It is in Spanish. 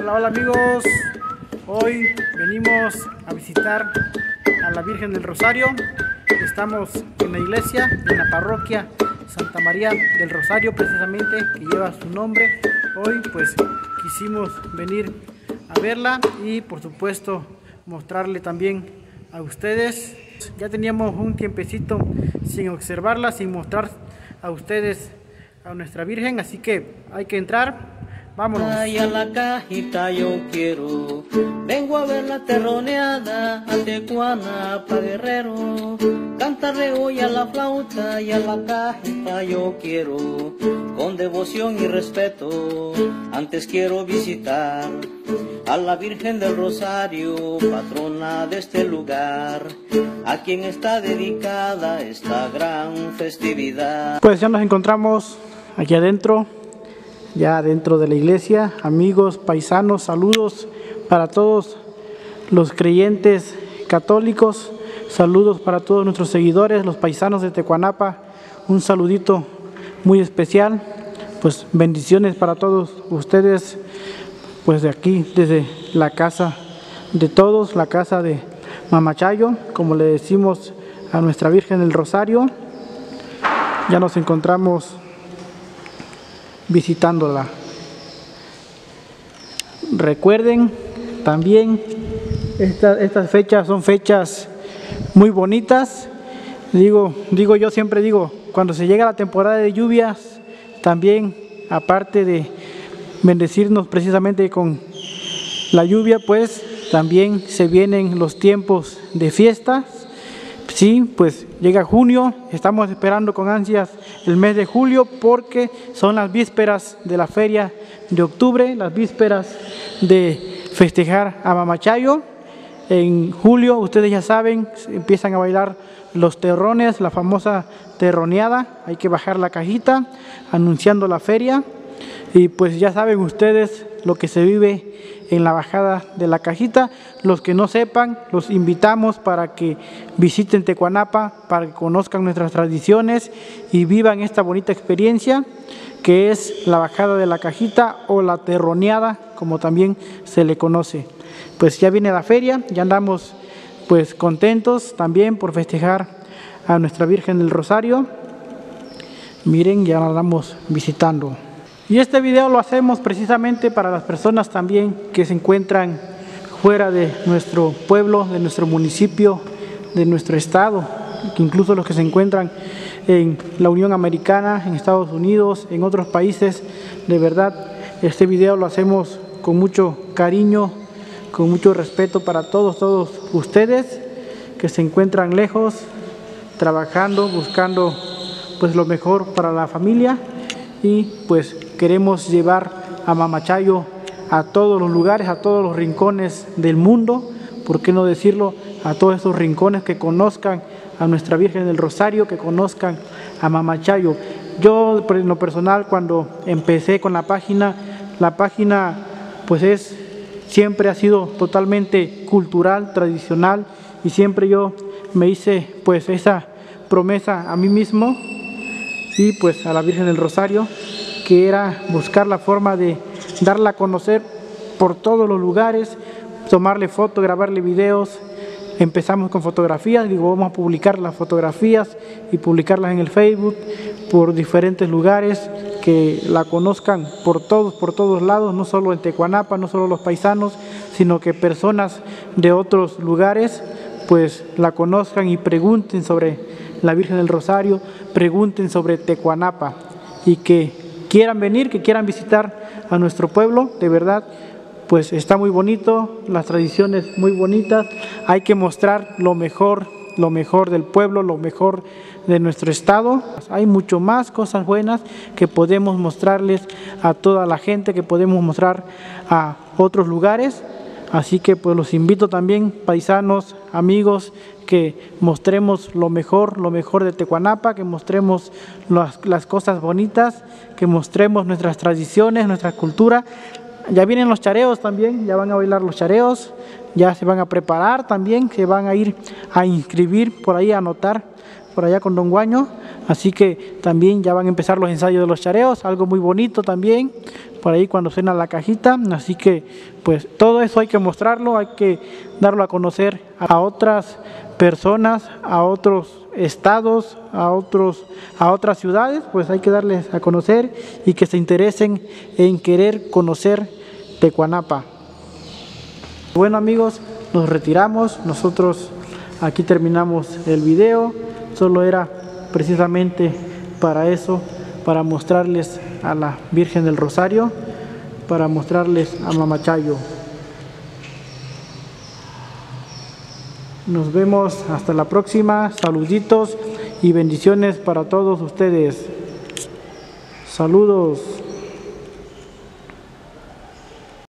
Hola, hola amigos. Hoy venimos a visitar a la Virgen del Rosario. Estamos en la iglesia, en la parroquia Santa María del Rosario, precisamente, que lleva su nombre. Hoy pues quisimos venir a verla y por supuesto mostrarle también a ustedes. Ya teníamos un tiempecito sin observarla, sin mostrar a ustedes a nuestra Virgen, así que hay que entrar Vámonos. Ay, a la cajita yo quiero. Vengo a ver la terroneada, a Tecuana, pa' Guerrero. Cantarle hoy a la flauta y a la cajita yo quiero. Con devoción y respeto, antes quiero visitar a la Virgen del Rosario, patrona de este lugar, a quien está dedicada esta gran festividad. Pues ya nos encontramos aquí adentro ya dentro de la iglesia. Amigos, paisanos, saludos para todos los creyentes católicos, saludos para todos nuestros seguidores, los paisanos de Tecuanapa, un saludito muy especial, pues bendiciones para todos ustedes, pues de aquí, desde la casa de todos, la casa de Mamachayo, como le decimos a nuestra Virgen del Rosario. Ya nos encontramos visitándola. Recuerden también, estas fechas son fechas muy bonitas. Digo, digo yo siempre digo, cuando se llega la temporada de lluvias, también aparte de bendecirnos precisamente con la lluvia, pues también se vienen los tiempos de fiestas Sí, pues llega junio, estamos esperando con ansias el mes de julio porque son las vísperas de la feria de octubre, las vísperas de festejar a Mamachayo. En julio, ustedes ya saben, empiezan a bailar los terrones, la famosa terroneada, hay que bajar la cajita anunciando la feria y pues ya saben ustedes lo que se vive en la bajada de la cajita. Los que no sepan, los invitamos para que visiten Tecuanapa, para que conozcan nuestras tradiciones y vivan esta bonita experiencia que es la bajada de la cajita o la terroneada, como también se le conoce. Pues ya viene la feria, ya andamos pues contentos también por festejar a nuestra Virgen del Rosario. Miren, ya la andamos visitando. Y este video lo hacemos precisamente para las personas también que se encuentran fuera de nuestro pueblo, de nuestro municipio, de nuestro estado, incluso los que se encuentran en la Unión Americana, en Estados Unidos, en otros países. De verdad, este video lo hacemos con mucho cariño, con mucho respeto para todos, todos ustedes que se encuentran lejos, trabajando, buscando pues lo mejor para la familia y pues queremos llevar a Mamachayo a todos los lugares, a todos los rincones del mundo, ¿por qué no decirlo? A todos esos rincones que conozcan a nuestra Virgen del Rosario, que conozcan a Mamachayo. Yo, en lo personal, cuando empecé con la página, la página pues es, siempre ha sido totalmente cultural, tradicional, y siempre yo me hice pues esa promesa a mí mismo y pues a la Virgen del Rosario que era buscar la forma de darla a conocer por todos los lugares, tomarle fotos, grabarle videos. Empezamos con fotografías, digo, vamos a publicar las fotografías y publicarlas en el Facebook por diferentes lugares, que la conozcan por todos, por todos lados, no solo en Tecuanapa, no solo los paisanos, sino que personas de otros lugares pues la conozcan y pregunten sobre la Virgen del Rosario, pregunten sobre Tecuanapa y que quieran venir, que quieran visitar a nuestro pueblo, de verdad, pues está muy bonito, las tradiciones muy bonitas, hay que mostrar lo mejor, lo mejor del pueblo, lo mejor de nuestro estado. Hay mucho más cosas buenas que podemos mostrarles a toda la gente, que podemos mostrar a otros lugares. Así que pues los invito también, paisanos, amigos, que mostremos lo mejor, lo mejor de Tecuanapa, que mostremos las, cosas bonitas, que mostremos nuestras tradiciones, nuestra cultura. Ya vienen los chareos también, ya van a bailar los chareos, ya se van a preparar también, se van a ir a inscribir por ahí, a anotar por allá con Don Guaño, así que también ya van a empezar los ensayos de los chareos, algo muy bonito también, por ahí cuando suena la cajita, así que pues todo eso hay que mostrarlo, hay que darlo a conocer a otras personas, a otros estados, a otros a otras ciudades, pues hay que darles a conocer y que se interesen en querer conocer Tecuanapa. Bueno amigos, nos retiramos, nosotros aquí terminamos el video, solo era precisamente para eso, para mostrarles a la Virgen del Rosario, para mostrarles a Mamachayo. Nos vemos hasta la próxima, saluditos y bendiciones para todos ustedes. Saludos.